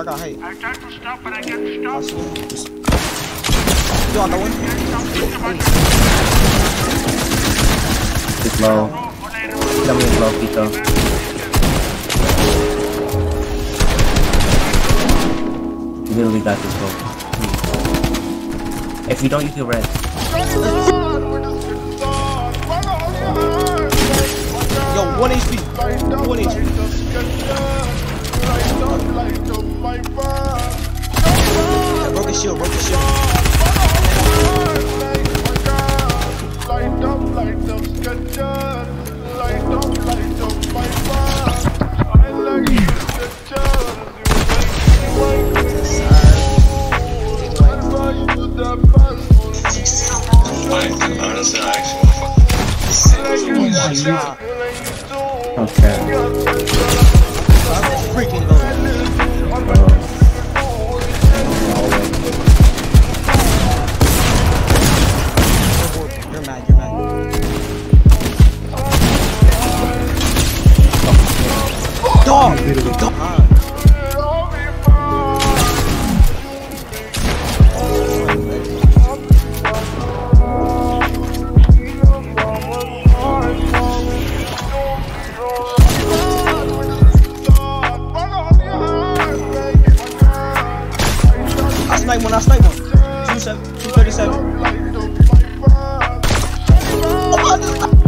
I got height. I tried to stop, but I can't I stop. see him. Yo, I got one. It's low. Alam mo yung low dito. You literally got this, bro. If you don't, you feel red. Yo, one HP. Yeah, broke his shield, broke his shield. Like, honestly, I actually want to Okay. I'm freaking Dog! Dog! I snipe one, I snipe one. 237. 237. Oh,